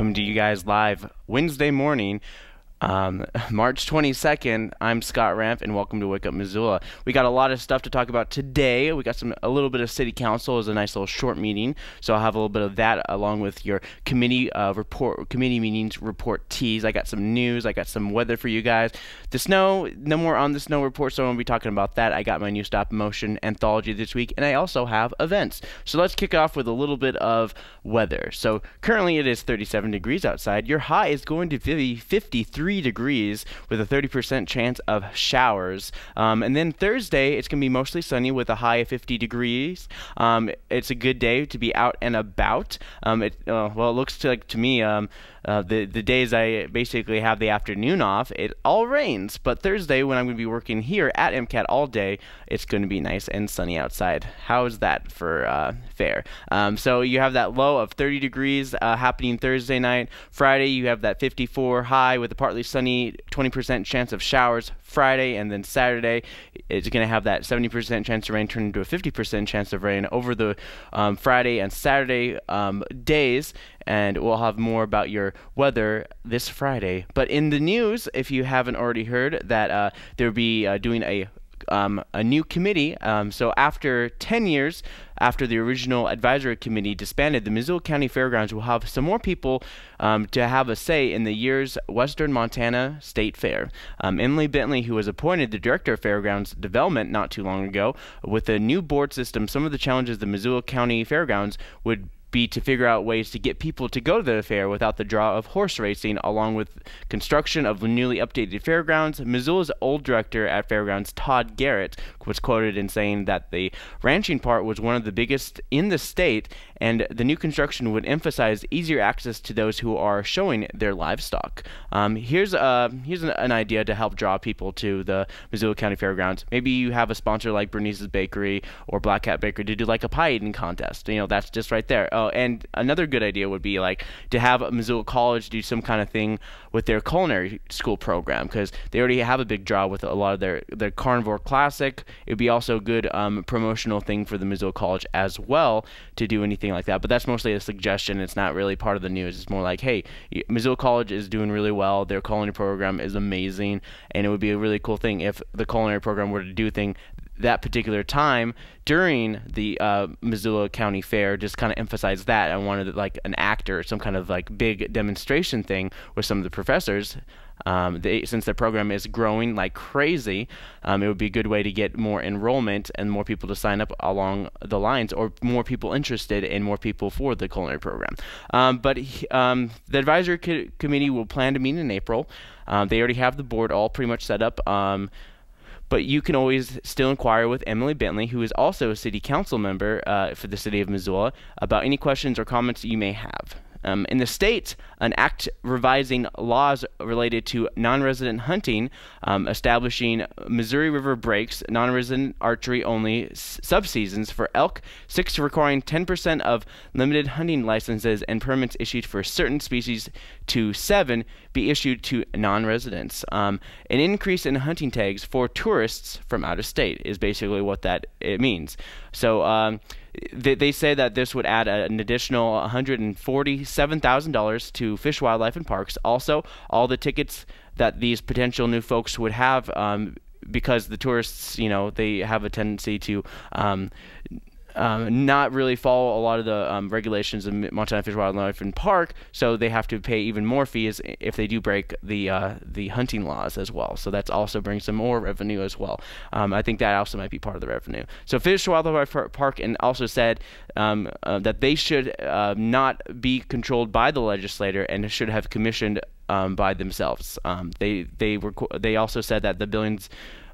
coming to you guys live Wednesday morning um, March 22nd, I'm Scott Ranf, and welcome to Wake Up Missoula. We got a lot of stuff to talk about today. We got some a little bit of city council as a nice little short meeting, so I'll have a little bit of that along with your committee uh, report, committee meetings report teas. I got some news. I got some weather for you guys. The snow, no more on the snow report, so I'm gonna be talking about that. I got my new stop motion anthology this week, and I also have events. So let's kick off with a little bit of weather. So currently it is 37 degrees outside. Your high is going to be 53 degrees with a 30% chance of showers. Um, and then Thursday, it's going to be mostly sunny with a high of 50 degrees. Um, it's a good day to be out and about. Um, it, uh, well, it looks to, like to me um, uh, the the days I basically have the afternoon off, it all rains. But Thursday, when I'm going to be working here at MCAT all day, it's going to be nice and sunny outside. How is that for uh, fair? Um, so you have that low of 30 degrees uh, happening Thursday night. Friday, you have that 54 high with a partly sunny, 20% chance of showers. Friday and then Saturday, it's going to have that 70% chance of rain turn into a 50% chance of rain over the um, Friday and Saturday um, days and we'll have more about your weather this Friday. But in the news, if you haven't already heard, that uh, they'll be uh, doing a um, a new committee. Um, so after 10 years, after the original advisory committee disbanded, the Missoula County Fairgrounds will have some more people um, to have a say in the year's Western Montana State Fair. Um, Emily Bentley, who was appointed the director of Fairgrounds Development not too long ago, with a new board system, some of the challenges the Missoula County Fairgrounds would be to figure out ways to get people to go to the fair without the draw of horse racing, along with construction of newly updated fairgrounds. Missoula's old director at fairgrounds, Todd Garrett, was quoted in saying that the ranching part was one of the biggest in the state, and the new construction would emphasize easier access to those who are showing their livestock. Um, here's a here's an, an, idea to help draw people to the Missoula County Fairgrounds. Maybe you have a sponsor like Bernice's Bakery or Black Cat Bakery to do like a pie eating contest. You know, that's just right there. Oh, and another good idea would be like to have Missoula College do some kind of thing with their culinary school program because they already have a big draw with a lot of their their carnivore classic. It would be also a good um, promotional thing for the Missoula College as well to do anything like that. But that's mostly a suggestion. It's not really part of the news. It's more like, hey, Missoula College is doing really well. Their culinary program is amazing, and it would be a really cool thing if the culinary program were to do thing that particular time during the uh, Missoula County Fair just kind of emphasized that. I wanted like an actor, some kind of like big demonstration thing with some of the professors. Um, they, since their program is growing like crazy, um, it would be a good way to get more enrollment and more people to sign up along the lines, or more people interested and more people for the culinary program. Um, but um, the advisory co committee will plan to meet in April. Um, they already have the board all pretty much set up. Um, but you can always still inquire with Emily Bentley, who is also a city council member uh, for the city of Missoula, about any questions or comments you may have. Um, in the state, an act revising laws related to non-resident hunting, um, establishing Missouri River breaks, non-resident archery only subseasons for elk, six requiring 10% of limited hunting licenses and permits issued for certain species to seven be issued to non-residents. Um, an increase in hunting tags for tourists from out of state is basically what that it means. So um, they, they say that this would add an additional $147,000 to Fish, Wildlife, and Parks. Also, all the tickets that these potential new folks would have um, because the tourists, you know, they have a tendency to um, um, not really follow a lot of the um, regulations of Montana Fish, Wildlife, and Park, so they have to pay even more fees if they do break the uh, the hunting laws as well. So that's also brings some more revenue as well. Um, I think that also might be part of the revenue. So Fish, Wildlife Park, and also said um, uh, that they should uh, not be controlled by the legislator and should have commissioned um, by themselves. Um, they they were they also said that the Billings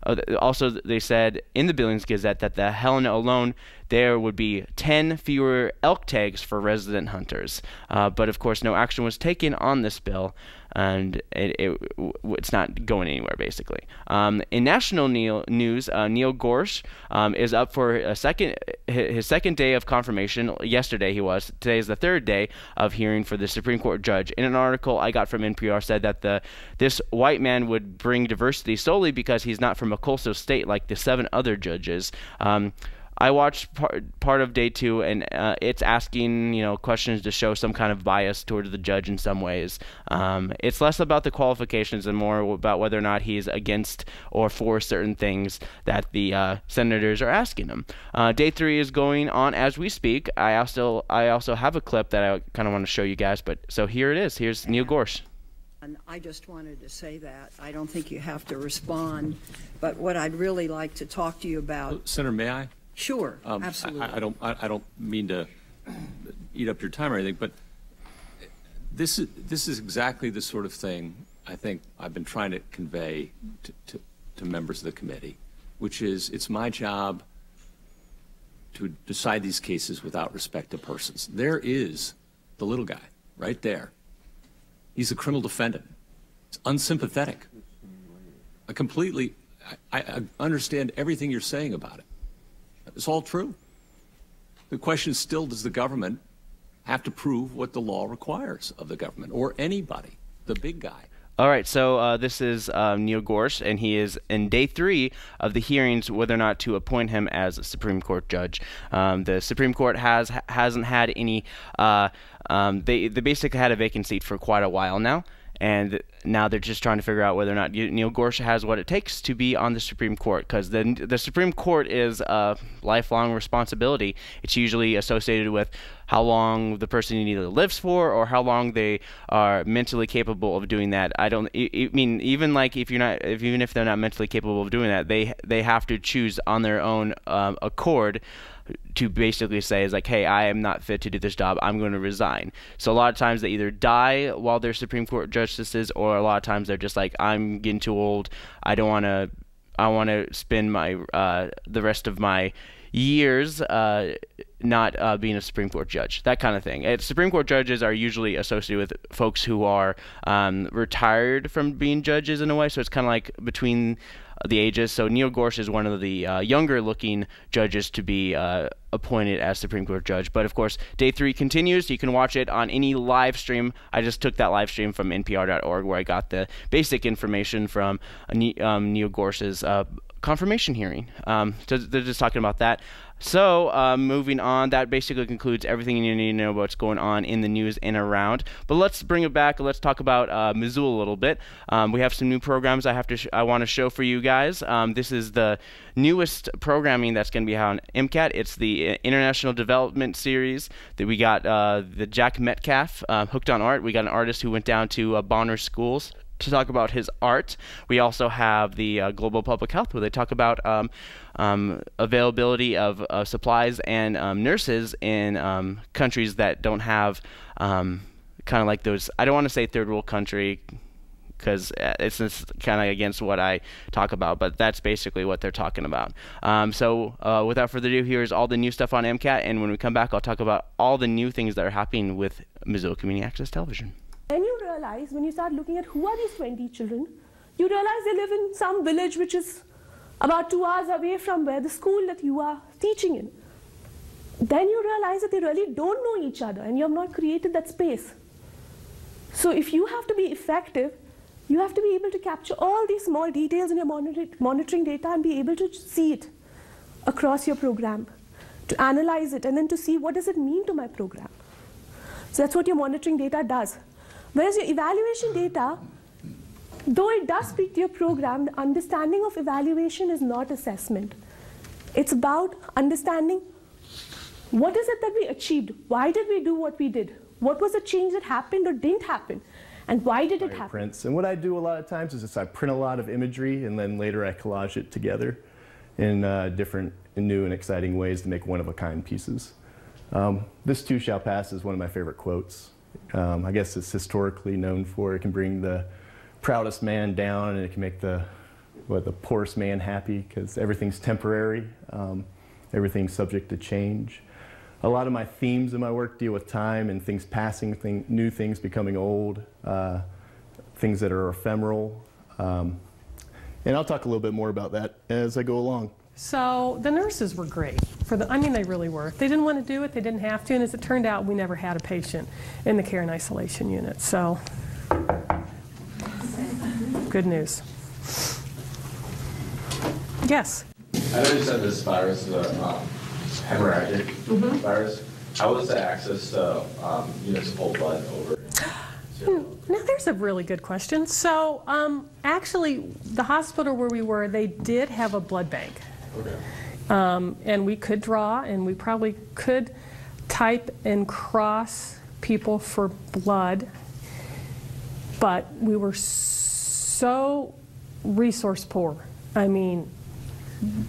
uh, also, they said in the Billings Gazette that the Helena alone there would be 10 fewer elk tags for resident hunters. Uh, but of course, no action was taken on this bill and it, it, it's not going anywhere basically. Um, in national Neil, news, uh, Neil Gorsuch um, is up for a second his second day of confirmation. Yesterday he was. Today is the third day of hearing for the Supreme Court judge. In an article I got from NPR said that the this white man would bring diversity solely because he's not from a coastal state like the seven other judges. Um, I watched part part of day two, and uh, it's asking you know questions to show some kind of bias towards the judge in some ways. Um, it's less about the qualifications and more about whether or not he's against or for certain things that the uh, senators are asking him. Uh, day three is going on as we speak. I also I also have a clip that I kind of want to show you guys, but so here it is. Here's Neil Gorsuch. And I just wanted to say that. I don't think you have to respond, but what I'd really like to talk to you about. Senator, may I? Sure, Um, I- absolutely. I, I don't, I, I don't mean to eat up your time or anything, but this is, this is exactly the sort of thing I think I've been trying to convey to, to, to members of the committee, which is it's my job to decide these cases without respect to persons. There is the little guy right there. He's a criminal defendant. It's unsympathetic. I completely, I, I understand everything you're saying about it. It's all true. The question is still, does the government have to prove what the law requires of the government or anybody, the big guy? All right, so uh, this is um, Neil Gorsuch, and he is in day three of the hearings whether or not to appoint him as a Supreme Court judge. Um, the Supreme Court has hasn't had any. Uh, um, they they basically had a vacant seat for quite a while now and now they're just trying to figure out whether or not Neil Gorsuch has what it takes to be on the Supreme Court because the the Supreme Court is a lifelong responsibility. It's usually associated with how long the person either lives for or how long they are mentally capable of doing that. I don't I mean even like if you're not if even if they're not mentally capable of doing that, they they have to choose on their own um, accord to basically say is like, hey, I am not fit to do this job. I'm going to resign. So a lot of times they either die while they're Supreme Court justices, or a lot of times they're just like, I'm getting too old. I don't want to. I want to spend my uh, the rest of my years uh, not uh, being a Supreme Court judge, that kind of thing. Supreme Court judges are usually associated with folks who are um, retired from being judges in a way, so it's kind of like between the ages. So Neil Gorsuch is one of the uh, younger looking judges to be uh, appointed as Supreme Court judge. But of course, day three continues. You can watch it on any live stream. I just took that live stream from NPR.org where I got the basic information from uh, um, Neil Gorsuch's uh, confirmation hearing. Um, so they're just talking about that. So, uh, moving on, that basically concludes everything you need to know about what's going on in the news and around. But let's bring it back. Let's talk about uh, Missoula a little bit. Um, we have some new programs I have to I want to show for you guys. Um, this is the newest programming that's going to be on MCAT. It's the uh, International Development Series that we got uh, the Jack Metcalf uh, hooked on art. We got an artist who went down to uh, Bonner Schools to talk about his art. We also have the uh, Global Public Health, where they talk about um, um, availability of uh, supplies and um, nurses in um, countries that don't have um, kind of like those. I don't want to say third world country because uh, it's kind of against what I talk about, but that's basically what they're talking about. Um, so, uh, without further ado, here's all the new stuff on MCAT, and when we come back, I'll talk about all the new things that are happening with Missoula Community Access Television. Then you realize when you start looking at who are these 20 children, you realize they live in some village which is about two hours away from where the school that you are teaching in. Then you realize that they really don't know each other and you have not created that space. So if you have to be effective, you have to be able to capture all these small details in your monitoring data and be able to see it across your program, to analyze it, and then to see what does it mean to my program. So that's what your monitoring data does. Whereas your evaluation data, though it does speak to your program, the understanding of evaluation is not assessment. It's about understanding what is it that we achieved? Why did we do what we did? What was the change that happened or didn't happen? And why did it happen? Prints. And what I do a lot of times is I print a lot of imagery and then later I collage it together in uh, different new and exciting ways to make one-of-a-kind pieces. Um, this too shall pass is one of my favorite quotes. Um, I guess it's historically known for it can bring the proudest man down and it can make the what the poorest man happy because everything's temporary, um, everything's subject to change. A lot of my themes in my work deal with time and things passing, thing, new things becoming old, uh, things that are ephemeral. Um, and I'll talk a little bit more about that as I go along. So the nurses were great. For the, I mean, they really were. They didn't want to do it. They didn't have to. And as it turned out, we never had a patient in the care and isolation unit. So good news. Yes. I know you said this virus is a um, hemorrhagic virus. How was the access to um, municipal blood over? Now, there's a really good question. So, um, actually, the hospital where we were, they did have a blood bank. Okay. Um, and we could draw, and we probably could type and cross people for blood, but we were so resource poor. I mean,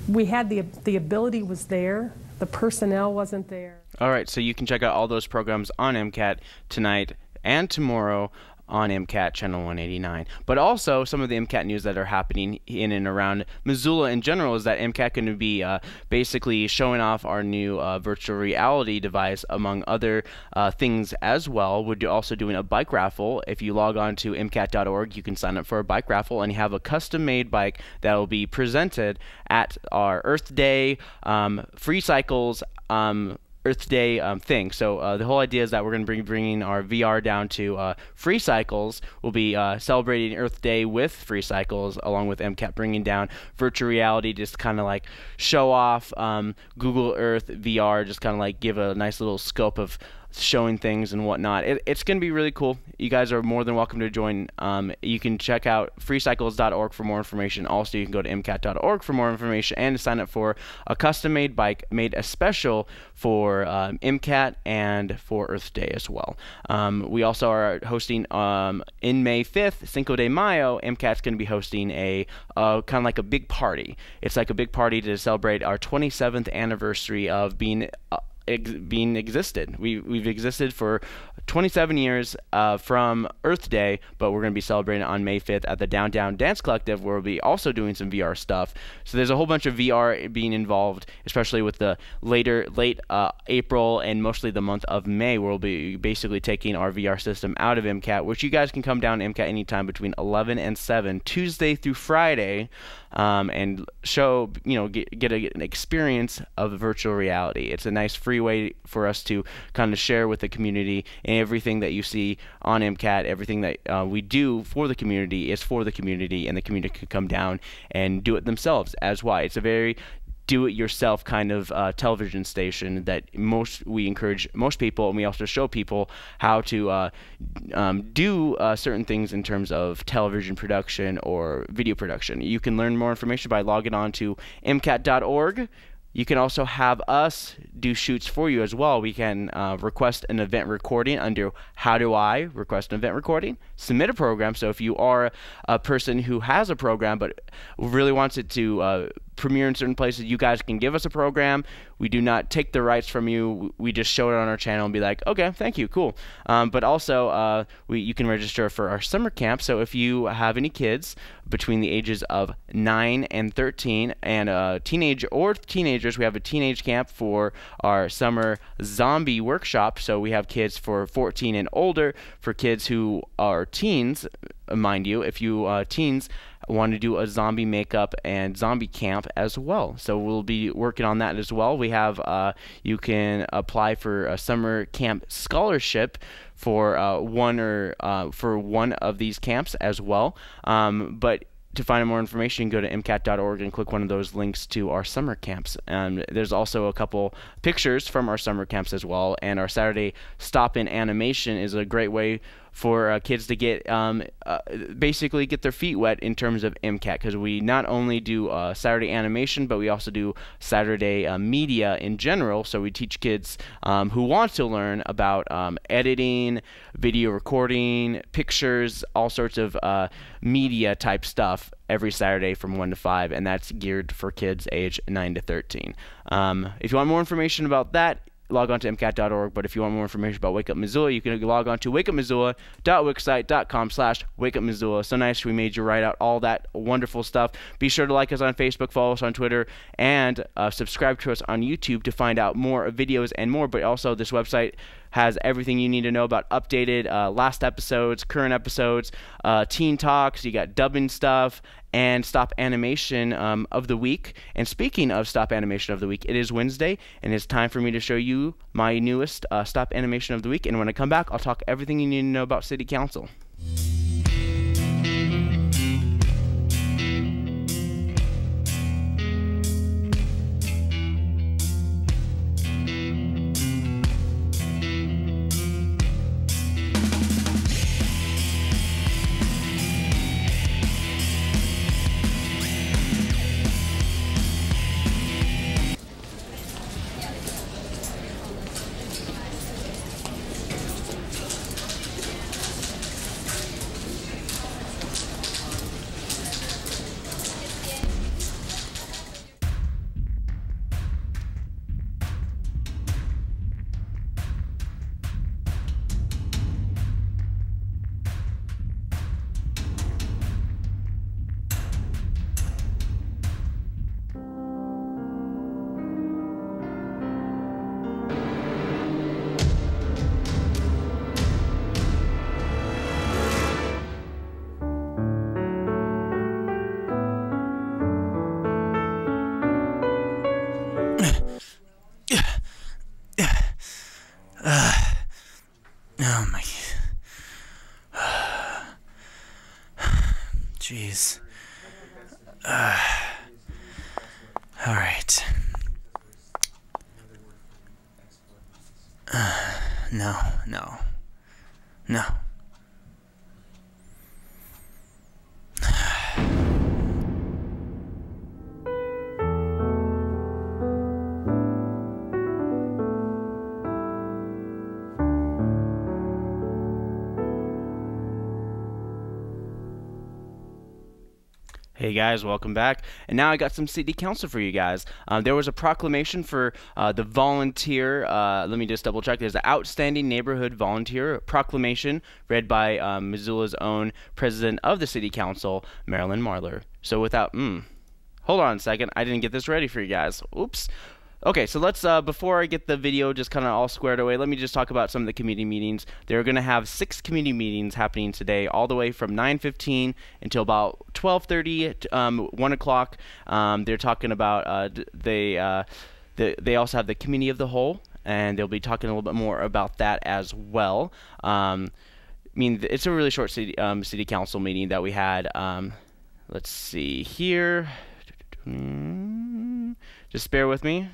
we had the, the ability was there, the personnel wasn't there. All right, so you can check out all those programs on MCAT tonight and tomorrow on MCAT Channel 189. But also, some of the MCAT news that are happening in and around Missoula in general is that MCAT going to be uh, basically showing off our new uh, virtual reality device, among other uh, things as well. We're also doing a bike raffle. If you log on to MCAT.org, you can sign up for a bike raffle and have a custom made bike that will be presented at our Earth Day um, free cycles. Um, Earth Day um, thing. So uh, the whole idea is that we're going to be bringing our VR down to uh, Free Cycles. We'll be uh, celebrating Earth Day with Free Cycles, along with MCAT bringing down virtual reality, just kind of like show off um, Google Earth VR, just kind of like give a nice little scope of showing things and whatnot. It, it's going to be really cool. You guys are more than welcome to join. Um, you can check out freecycles.org for more information. Also, you can go to mcat.org for more information and sign up for a custom made bike made a special for um, MCAT and for Earth Day as well. Um, we also are hosting um, in May 5th, Cinco de Mayo. MCAT's going to be hosting a uh, kind of like a big party. It's like a big party to celebrate our 27th anniversary of being. Uh, ex- being existed. We we've existed for 27 years uh, from Earth Day, but we're going to be celebrating on May 5th at the Downtown Dance Collective, where we'll be also doing some VR stuff. So there's a whole bunch of VR being involved, especially with the later late uh, April and mostly the month of May, where we'll be basically taking our VR system out of MCAT, which you guys can come down to MCAT anytime between 11 and 7, Tuesday through Friday um, and show, you know, get, get a, an experience of virtual reality. It's a nice free way for us to kind of share with the community and everything that you see on MCAT, everything that uh, we do for the community is for the community, and the community can come down and do it themselves as why. It's a very do-it-yourself kind of uh, television station that most we encourage most people, and we also show people how to uh, um, do uh, certain things in terms of television production or video production. You can learn more information by logging on to mcat.org. You can also have us do shoots for you as well. We can uh, request an event recording under How Do I Request an Event Recording? Submit a program. So if you are a person who has a program but really wants it to uh, premiere in certain places, you guys can give us a program. We do not take the rights from you. We just show it on our channel and be like, okay, thank you, cool. Um, but also, uh, we, you can register for our summer camp. So if you have any kids between the ages of 9 and 13 and uh, teenage or teenagers, we have a teenage camp for our summer zombie workshop. So we have kids for 14 and older. For kids who are teens, mind you, if you uh, teens want to do a zombie makeup and zombie camp as well. So we'll be working on that as well. We have uh, you can apply for a summer camp scholarship for uh, one or uh, for one of these camps as well. Um, but to find more information, go to mcat.org and click one of those links to our summer camps. And there's also a couple pictures from our summer camps as well. And our Saturday stop in animation is a great way for uh, kids to get um, uh, basically get their feet wet in terms of MCAT because we not only do uh, Saturday animation but we also do Saturday uh, media in general. So we teach kids um, who want to learn about um, editing, video recording, pictures, all sorts of uh, media type stuff every Saturday from 1 to 5, and that's geared for kids age 9 to 13. Um, if you want more information about that, log on to mcat.org. But if you want more information about Wake Up Missoula, you can log on to wakeupmissoula.wixsite.com slash wakeupmissoula. So nice we made you write out all that wonderful stuff. Be sure to like us on Facebook, follow us on Twitter, and uh, subscribe to us on YouTube to find out more videos and more. But also this website has everything you need to know about updated uh, last episodes, current episodes, uh, teen talks. You got dubbing stuff and stop animation um, of the week. And speaking of stop animation of the week, it is Wednesday, and it's time for me to show you my newest uh, stop animation of the week. And when I come back, I'll talk everything you need to know about City Council. Guys, welcome back. And now I got some city council for you guys. Uh, there was a proclamation for uh, the volunteer. Uh, let me just double check. There's an outstanding neighborhood volunteer proclamation read by um, Missoula's own president of the city council, Marilyn Marler. So without, mm, hold on a second. I didn't get this ready for you guys. Oops. Okay, so let's, uh, before I get the video just kind of all squared away, let me just talk about some of the community meetings. They're going to have six community meetings happening today, all the way from 9.15 until about 12.30, um, 1 o'clock. Um, they're talking about, uh, they, uh, the, they also have the committee of the whole, and they'll be talking a little bit more about that as well. Um, I mean, it's a really short city, um, city council meeting that we had. Um, let's see here. Just bear with me.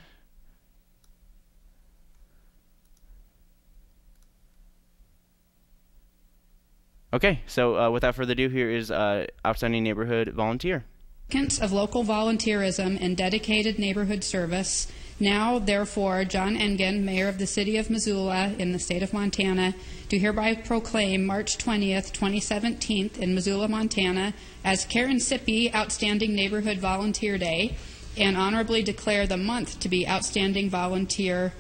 Okay, so uh, without further ado, here is uh, Outstanding Neighborhood Volunteer. Of local volunteerism and dedicated neighborhood service. Now, therefore, John Engen, Mayor of the City of Missoula in the state of Montana, do hereby proclaim March 20th, 2017 in Missoula, Montana as Karen Sippy Outstanding Neighborhood Volunteer Day and honorably declare the month to be Outstanding Volunteer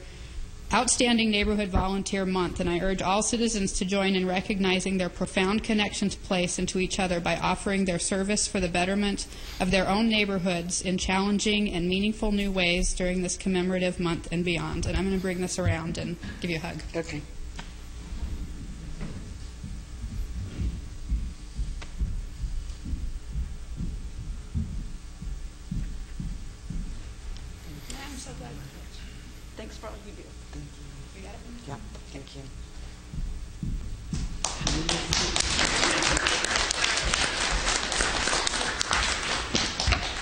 Outstanding Neighborhood Volunteer Month, and I urge all citizens to join in recognizing their profound connection to place and to each other by offering their service for the betterment of their own neighborhoods in challenging and meaningful new ways during this commemorative month and beyond. And I'm going to bring this around and give you a hug. Okay. I'm so glad. Thanks for all you do. You got it? Yeah, thank you.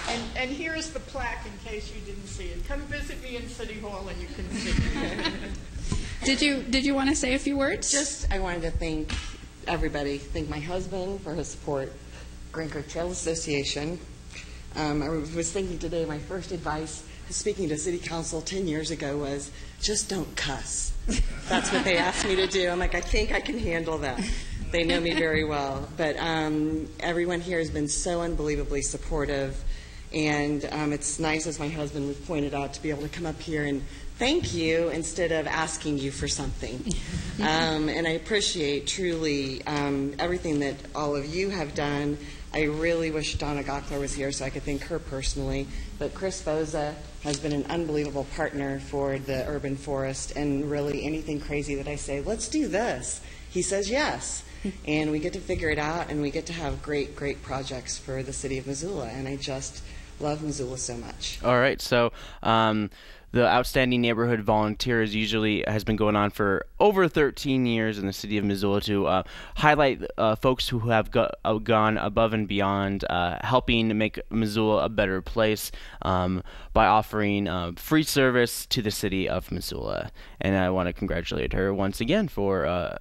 And, and here is the plaque in case you didn't see it. Come visit me in City Hall and you can see it. Did you did you want to say a few words? Just, I wanted to thank everybody, thank my husband for his support, Grant Creek Trail Association. Um, I was thinking today, my first advice speaking to city council 10 years ago was just don't cuss. That's what they asked me to do. I'm like, I think I can handle that. They know me very well. But um, everyone here has been so unbelievably supportive. And um, it's nice, as my husband pointed out, to be able to come up here and thank you instead of asking you for something. Um, and I appreciate truly um, everything that all of you have done. I really wish Donna Gaukler was here so I could thank her personally. But Chris Boza has been an unbelievable partner for the urban forest, and really anything crazy that I say, let's do this, he says yes. and we get to figure it out, and we get to have great, great projects for the city of Missoula. And I just love Missoula so much. All right, so um, the Outstanding Neighborhood Volunteers usually has been going on for over 13 years in the city of Missoula to uh, highlight uh, folks who have go- uh, gone above and beyond, uh, helping make Missoula a better place um, by offering uh, free service to the city of Missoula. And I want to congratulate her once again for uh,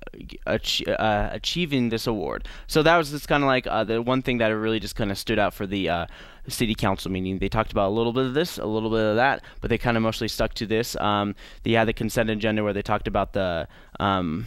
ach- achieving this award. So that was just kind of like the one thing that really just kind of stood out for the city council meeting. They talked about a little bit of this, a little bit of that, but they kind of mostly stuck to this. Um, they had the consent agenda where they talked about the, um,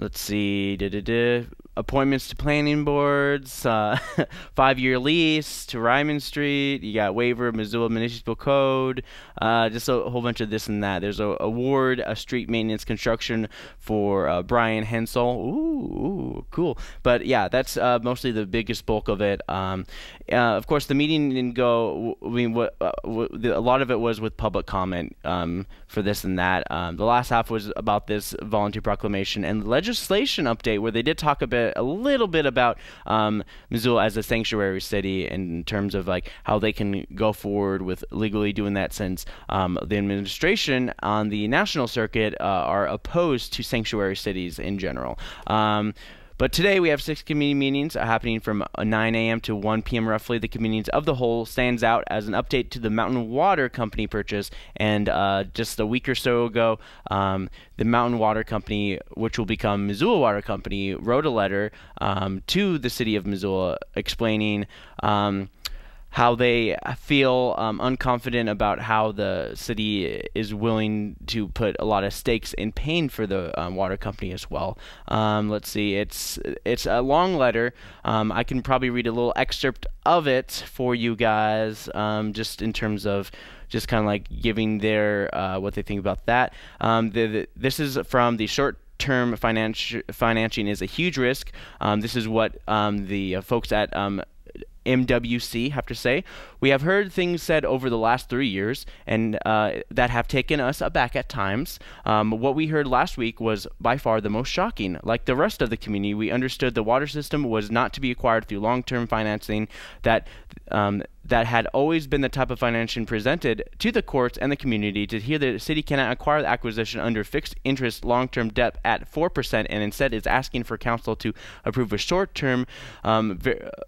let's see, da, da, da, appointments to planning boards, uh, five-year lease to Ryman Street. You got waiver of Missoula Municipal Code, uh, just a whole bunch of this and that. There's a award, a street maintenance construction for uh, Brian Hensel. Ooh, ooh, cool. But yeah, that's uh, mostly the biggest bulk of it. Um, uh, of course, the meeting didn't go. I mean, what, uh, the, a lot of it was with public comment um, for this and that. Um, the last half was about this volunteer proclamation and legislation update, where they did talk a bit, a little bit about um, Missoula as a sanctuary city in terms of like how they can go forward with legally doing that, since um, the administration on the national circuit uh, are opposed to sanctuary cities in general. Um, but today we have six committee meetings uh, happening from uh, 9 a.m. to 1 p.m. roughly. The committees of the whole stands out as an update to the Mountain Water Company purchase. And uh, just a week or so ago, um, the Mountain Water Company, which will become Missoula Water Company, wrote a letter um, to the city of Missoula explaining. Um, how they feel um, unconfident about how the city is willing to put a lot of stakes in paying for the um, water company as well. Um, let's see, it's it's a long letter. Um, I can probably read a little excerpt of it for you guys, um, just in terms of just kind of like giving their uh, what they think about that. Um, the, the, this is from the short term financing is a huge risk. Um, this is what um, the uh, folks at um, MWC have to say. We have heard things said over the last three years and uh, that have taken us aback at times. Um, what we heard last week was by far the most shocking. Like the rest of the community, we understood the water system was not to be acquired through long term financing, that um, that had always been the type of financing presented to the courts and the community to hear that the city cannot acquire the acquisition under fixed interest long term debt at 4% and instead is asking for council to approve a short term um,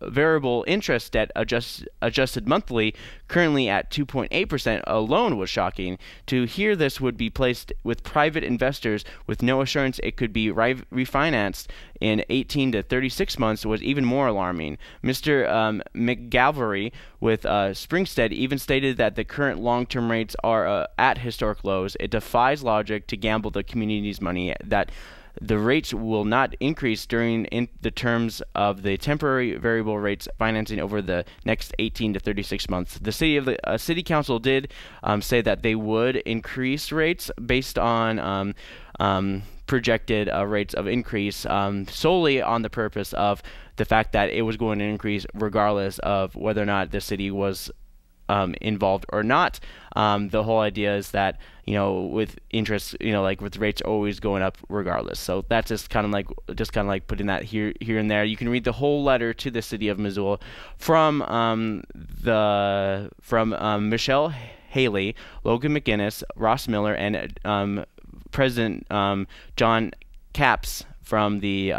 variable interest debt adjust, adjusted monthly, currently at 2.8% alone was shocking. To hear this would be placed with private investors with no assurance it could be refinanced in 18 to 36 months was even more alarming. Mr. Um, McGalvary with uh, Springsted even stated that the current long-term rates are uh, at historic lows. It defies logic to gamble the community's money that the rates will not increase during the terms of the temporary variable rates financing over the next 18 to 36 months. The city of the uh, city council did um, say that they would increase rates based on um, um, projected uh, rates of increase um, solely on the purpose of the fact that it was going to increase regardless of whether or not the city was um, involved or not. Um, the whole idea is that you know with interest, you know, like with rates always going up regardless. So that's just kind of like just kind of like putting that here here and there. You can read the whole letter to the city of Missoula from um, the from um, Michelle Haley, Logan McGinnis, Ross Miller, and um, President um, John Kappes from the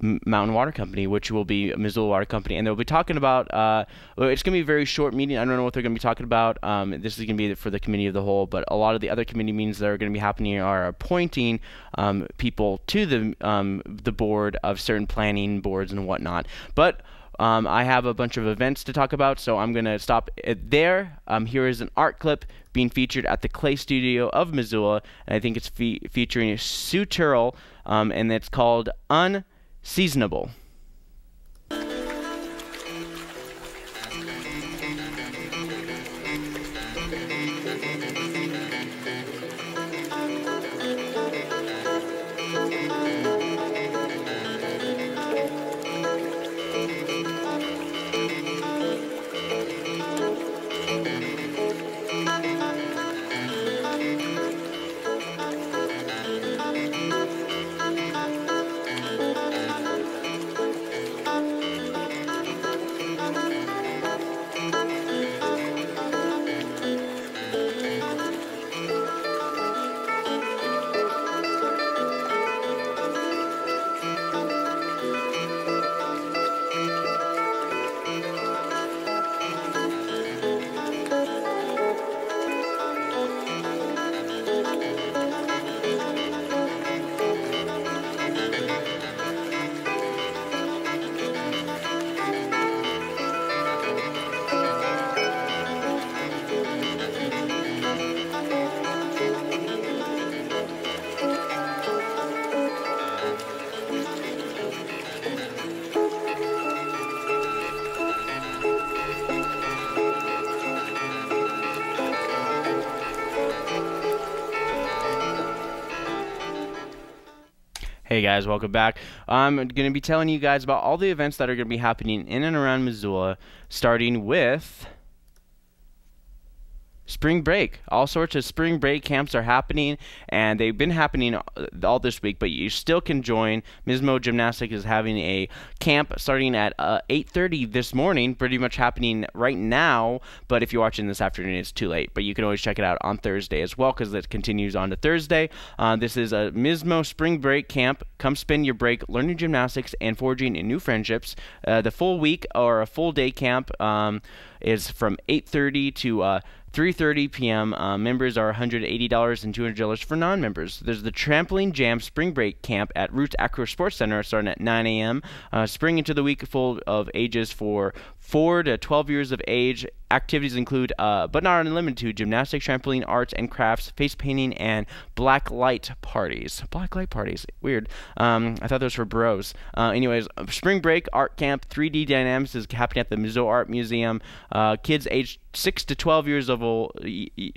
Mountain Water Company, which will be Missoula Water Company, and they'll be talking about. Uh, it's going to be a very short meeting. I don't know what they're going to be talking about. Um, this is going to be for the committee of the whole, but a lot of the other committee meetings that are going to be happening are appointing um, people to the um, the board of certain planning boards and whatnot. But um, I have a bunch of events to talk about, so I'm going to stop it there. Um, here is an art clip being featured at the Clay Studio of Missoula, and I think it's fe featuring Sue Turrell, um, and it's called Unseasonable. Hey guys, welcome back. I'm going to be telling you guys about all the events that are going to be happening in and around Missoula, starting with spring break. All sorts of spring break camps are happening, and they've been happening all this week. But you still can join. Mismo Gymnastics is having a camp starting at uh, 8:30 this morning, pretty much happening right now. But if you're watching this afternoon, it's too late. But you can always check it out on Thursday as well, because it continues on to Thursday. Uh, this is a Mismo spring break camp. Come spend your break learning gymnastics and forging new friendships. Uh, the full week or a full day camp um, is from 8:30 to uh, 3:30 p.m. Uh, members are $180 and $200 for non-members. There's the Trampoline Jam Spring Break Camp at Roots Acro Sports Center starting at 9 a.m. Uh, spring into the week full of ages for 4 to 12 years of age. Activities include, uh, but not unlimited to, gymnastics, trampoline, arts and crafts, face painting, and black light parties. Black light parties. Weird. Um, I thought those were bros. Uh, anyways, spring break art camp 3D Dynamics is happening at the Missoula Art Museum. Uh, kids aged 6 to 12 years of old,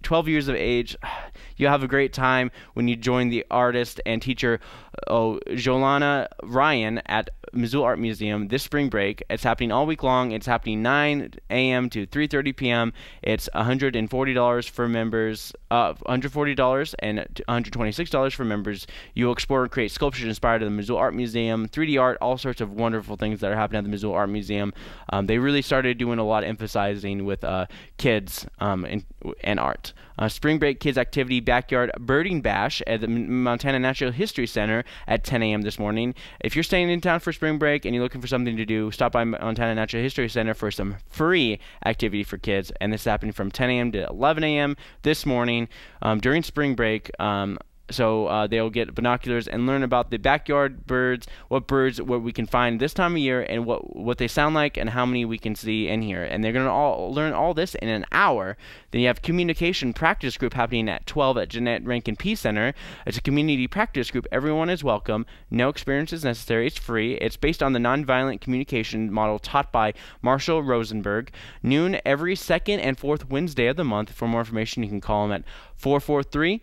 12 years of age. you'll have a great time when you join the artist and teacher oh, Jolana Ryan at Missoula Art Museum this spring break. It's happening all week long. It's happening 9 a.m. to 3:30 p.m. It's $140 for members, uh, $140 and $126 for members. You will explore and create sculptures inspired by the Missoula Art Museum, 3D art, all sorts of wonderful things that are happening at the Missoula Art Museum. Um, they really started doing a lot of emphasizing with uh, kids um, and, and art. Uh, spring break kids activity backyard birding bash at the Montana Natural History Center at 10 a.m. this morning. If you're staying in town for spring break and you're looking for something to do, stop by Montana Natural History Center for some free activity for kids. And this is happening from 10 a.m. to 11 a.m. this morning um, during spring break. Um, so uh, they'll get binoculars and learn about the backyard birds, what birds what we can find this time of year, and what what they sound like, and how many we can see in here. And they're gonna all learn all this in an hour. Then you have communication practice group happening at 12 at Jeannette Rankin Peace Center. It's a community practice group. Everyone is welcome. No experience is necessary. It's free. It's based on the nonviolent communication model taught by Marshall Rosenberg. Noon every second and fourth Wednesday of the month. For more information, you can call them at 443-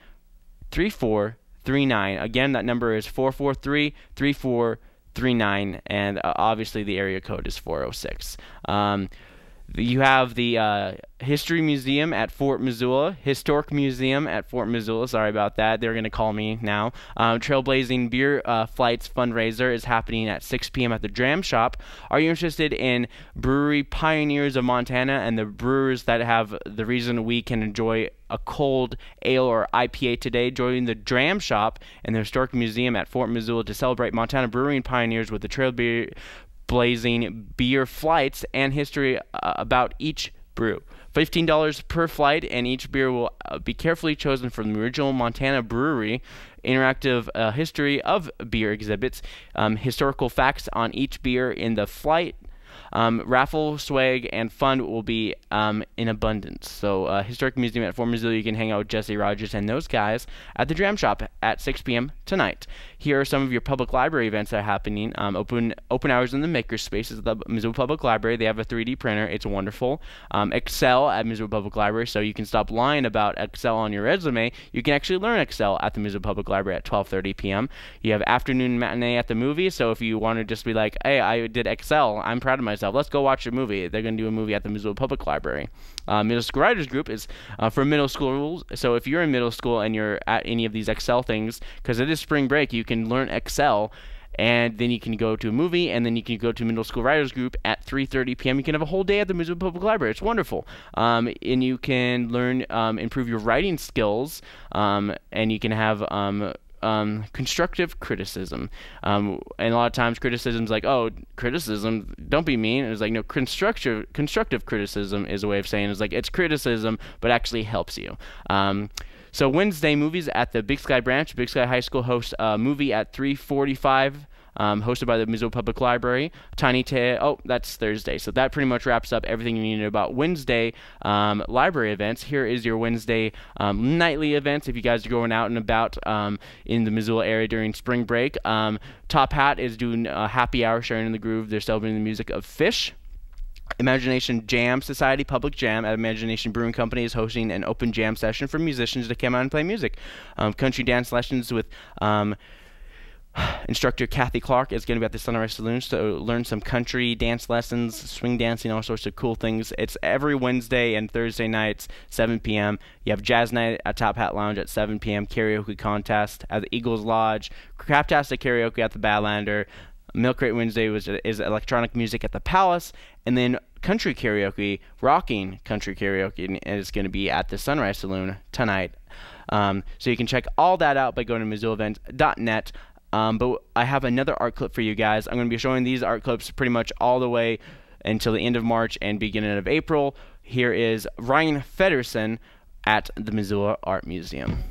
3439. Again, that number is 443 3439, and uh, obviously the area code is 406. Um, you have the uh, History Museum at Fort Missoula, Historic Museum at Fort Missoula. Sorry about that. They're going to call me now. Um, Trailblazing Beer uh, Flights fundraiser is happening at 6 p.m. at the Dram Shop. Are you interested in brewery pioneers of Montana and the brewers that have the reason we can enjoy a cold ale or IPA today? Join the Dram Shop and the Historic Museum at Fort Missoula to celebrate Montana brewing pioneers with the Trail Beer blazing beer flights and history uh, about each brew. $15 per flight, and each beer will uh, be carefully chosen from the original Montana brewery. Interactive uh, history of beer exhibits, um, historical facts on each beer in the flight, um, raffle, swag, and fun will be um, in abundance. So, uh, Historic Museum at Fort Missoula, you can hang out with Jesse Rogers and those guys at the Dram Shop at 6 p.m. tonight. Here are some of your public library events that are happening. Um, open open hours in the Makerspace at the Missoula Public Library. They have a 3D printer. It's wonderful. Um, Excel at Missoula Public Library, so you can stop lying about Excel on your resume. You can actually learn Excel at the Missoula Public Library at 12:30 p.m. You have afternoon matinee at the movie. So if you want to just be like, hey, I did Excel, I'm proud of myself. Let's go watch a movie. They're going to do a movie at the Missoula Public Library. Uh, middle school writers group is uh, for middle schools. So if you're in middle school and you're at any of these Excel things, because it is spring break, you can learn Excel and then you can go to a movie, and then you can go to middle school writers group at 3:30 p.m. You can have a whole day at the Missoula Public Library. It's wonderful, um, and you can learn, um, improve your writing skills, um, and you can have um, um, constructive criticism. Um, and a lot of times criticism's like, oh, criticism, don't be mean. It's like, no, constructive, constructive criticism is a way of saying it's like, it's criticism, but actually helps you. So Wednesday movies at the Big Sky branch. Big Sky High School hosts a movie at 345 um, hosted by the Missoula Public Library. Tiny Tale, oh, that's Thursday. So that pretty much wraps up everything you need to know about Wednesday um, library events. Here is your Wednesday um, nightly events if you guys are going out and about um, in the Missoula area during spring break. Um, Top Hat is doing a happy hour sharing in the groove. They're celebrating the music of Phish. Imagination Jam Society Public Jam at Imagination Brewing Company is hosting an open jam session for musicians to come out and play music. Um, country dance lessons with um, Instructor Kathy Clark is going to be at the Sunrise Saloon to learn some country dance lessons, swing dancing, all sorts of cool things. It's every Wednesday and Thursday nights, 7 p.m. You have Jazz Night at Top Hat Lounge at 7 p.m., karaoke contest at the Eagles Lodge, Craptastic Karaoke at the Badlander, Milk Crate Wednesday was, is electronic music at the Palace, and then country karaoke, rocking country karaoke, and is going to be at the Sunrise Saloon tonight. Um, so you can check all that out by going to MissoulaEvents.net. Um, but I have another art clip for you guys. I'm going to be showing these art clips pretty much all the way until the end of March and beginning of April. Here is Ryan Feddersen at the Missoula Art Museum.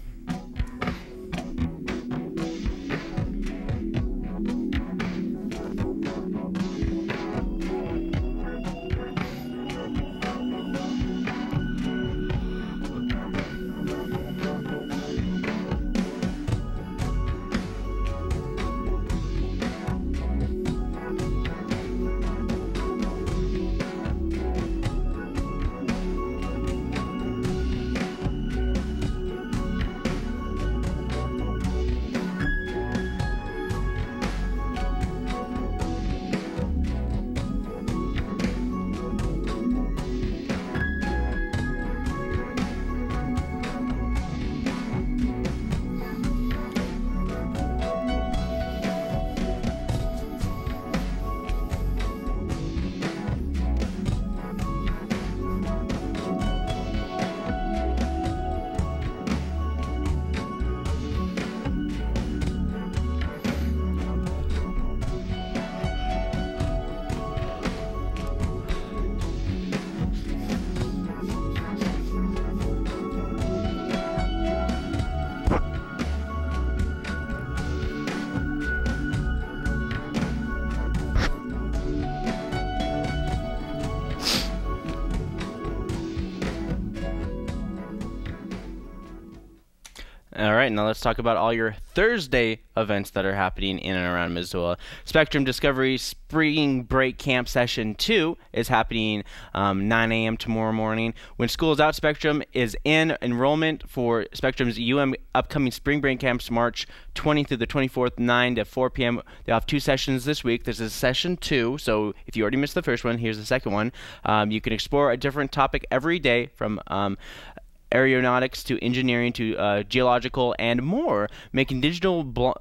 All right, now let's talk about all your Thursday events that are happening in and around Missoula. Spectrum Discovery Spring Break Camp Session 2 is happening um, 9 a.m. tomorrow morning. When school is out, Spectrum is in enrollment for Spectrum's UM upcoming Spring Break Camps March 20 through the 24th, 9 to 4 p.m. They'll have two sessions this week. This is session 2, so if you already missed the first one, here's the second one. Um, you can explore a different topic every day from um, aeronautics to engineering to uh, geological and more, making digital bl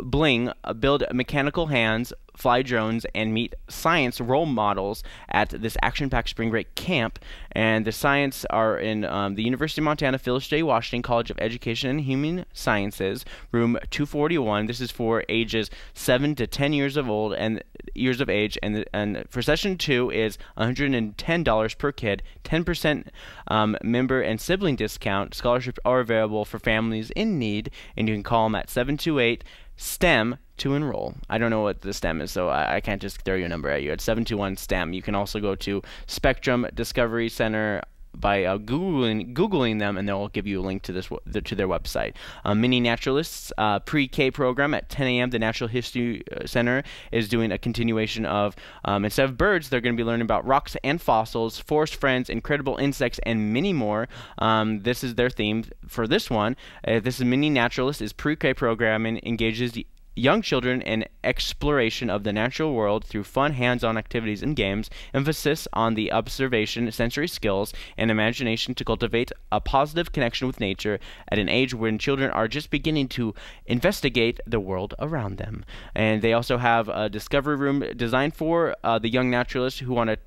bling uh, build mechanical hands, fly drones, and meet science role models at this action-packed spring break camp. And the science are in um, the University of Montana Phyllis J. Washington College of Education and Human Sciences, room 241. This is for ages 7 to 10 years of old and years of age, and and for session two is $110 per kid, 10% um, member and sibling discount. Scholarships are available for families in need, and you can call them at 728 STEM to enroll. I don't know what the STEM is, so I, I can't just throw your number at you. It's 721 STEM. You can also go to Spectrum Discovery Center by uh, googling googling them, and they'll give you a link to this to their website. Um, Mini Naturalists uh, pre-K program at 10 a.m. The Natural History uh, Center is doing a continuation of um, instead of birds, they're going to be learning about rocks and fossils, forest friends, incredible insects, and many more. Um, this is their theme for this one. Uh, this is Mini Naturalist is pre-K program and engages young children in exploration of the natural world through fun hands-on activities and games, emphasis on the observation, sensory skills, and imagination to cultivate a positive connection with nature at an age when children are just beginning to investigate the world around them. And they also have a discovery room designed for uh, the young naturalists who want to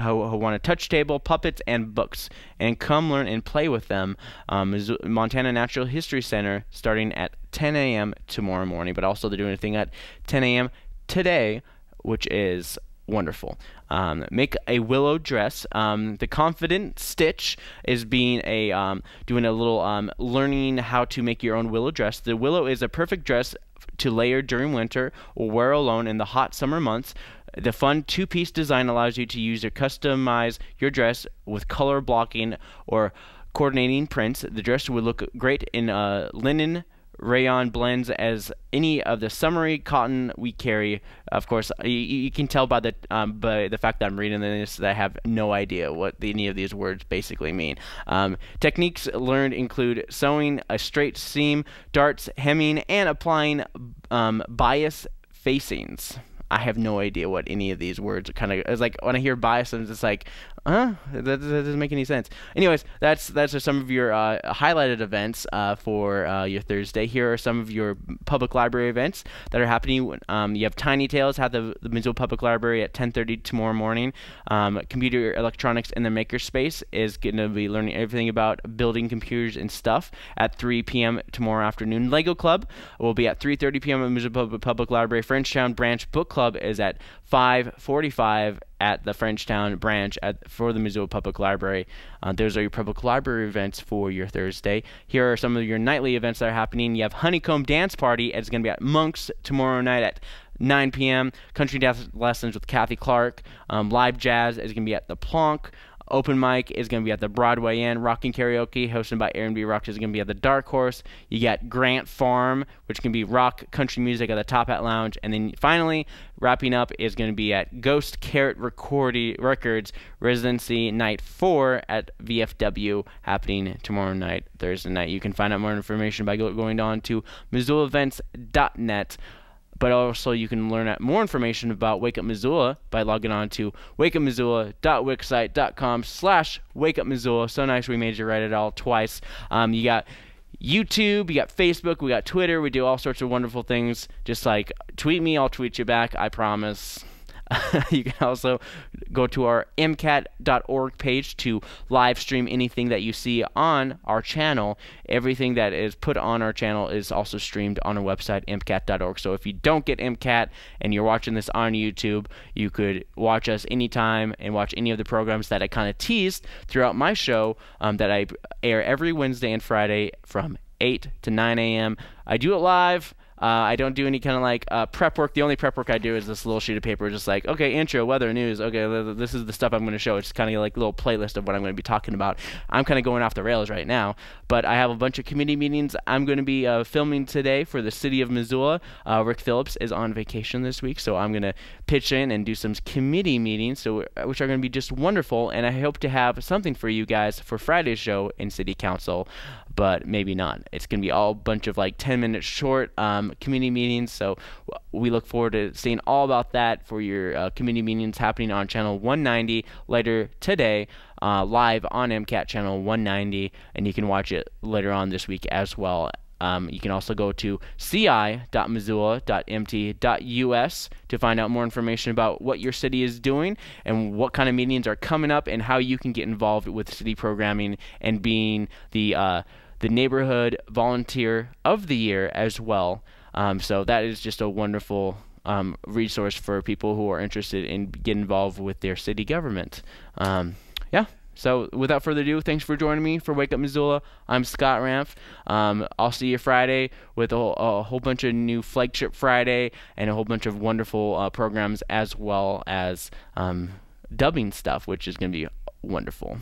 who, who, want a touch table, puppets, and books, and come learn and play with them. Um, Montana Natural History Center starting at 10 a.m. tomorrow morning, but also they're doing a thing at 10 a.m. today, which is wonderful. Um, make a willow dress. Um, the confident stitch is being a um, doing a little um, learning how to make your own willow dress. The willow is a perfect dress to layer during winter or wear alone in the hot summer months. The fun two-piece design allows you to use or customize your dress with color blocking or coordinating prints. The dress would look great in a linen rayon blends as any of the summery cotton we carry. Of course, you, you can tell by the um, by the fact that I'm reading this that I have no idea what the, any of these words basically mean. Um, techniques learned include sewing a straight seam, darts, hemming, and applying um, bias facings. I have no idea what any of these words kind of. It's like when I hear bias, it's just like, huh? That, that, doesn't make any sense. Anyways, that's that's some of your uh, highlighted events uh, for uh, your Thursday. Here are some of your public library events that are happening. Um, you have Tiny Tales at the, the Missoula Public Library at 10:30 tomorrow morning. Um, computer electronics in the makerspace is going to be learning everything about building computers and stuff at 3 p.m. tomorrow afternoon. Lego Club will be at 3:30 p.m. at Missoula Public Library. Frenchtown Branch Book Club is at 5:45 at the Frenchtown branch at, for the Missoula Public Library. Uh, those are your public library events for your Thursday. Here are some of your nightly events that are happening. You have Honeycomb Dance Party. It's going to be at Monk's tomorrow night at 9 p.m. Country Dance Lessons with Kathy Clark. Um, live Jazz is going to be at the Plonk. Open mic is going to be at the Broadway Inn. Rocking Karaoke, hosted by Aaron B. Rocks, is going to be at the Dark Horse. You got Grant Farm, which can be rock country music at the Top Hat Lounge. And then finally, wrapping up is going to be at Ghost Carrot Recordi- Records Residency Night 4 at VFW, happening tomorrow night, Thursday night. You can find out more information by going on to MissoulaEvents.net but also you can learn more information about Wake Up Missoula by logging on to wakeupmissoula.wixsite.com slash wakeupmissoula. So nice we made you write it all twice. Um, you got YouTube, you got Facebook, we got Twitter, we do all sorts of wonderful things. Just like tweet me, I'll tweet you back, I promise. you can also go to our MCAT.org page to live stream anything that you see on our channel. Everything that is put on our channel is also streamed on our website, MCAT.org. So if you don't get MCAT and you're watching this on YouTube, you could watch us anytime and watch any of the programs that I kind of teased throughout my show um, that I air every Wednesday and Friday from 8 to 9 a.m. I do it live. Uh, I don't do any kind of like uh, prep work. The only prep work I do is this little sheet of paper, just like okay, intro, weather, news. Okay, this is the stuff I'm going to show. It's kind of like a little playlist of what I'm going to be talking about. I'm kind of going off the rails right now, but I have a bunch of committee meetings I'm going to be uh, filming today for the city of Missoula. Uh, Rick Phillips is on vacation this week, so I'm going to pitch in and do some committee meetings, so which are going to be just wonderful. And I hope to have something for you guys for Friday's show in City Council but maybe not. It's going to be all a bunch of like 10 minute short um, community meetings. So we look forward to seeing all about that for your uh, community meetings happening on channel 190 later today. Uh, live on MCAT channel 190, and you can watch it later on this week as well um, you can also go to ci.missoula.mt.us to find out more information about what your city is doing and what kind of meetings are coming up and how you can get involved with city programming and being the uh, the neighborhood volunteer of the year as well. Um, so that is just a wonderful um, resource for people who are interested in getting involved with their city government. Um, yeah. So without further ado, thanks for joining me for Wake Up Missoula. I'm Scott Ranf. Um, I'll see you Friday with a whole, a whole, bunch of new flagship Friday and a whole bunch of wonderful uh, programs as well as um, dubbing stuff, which is going to be wonderful.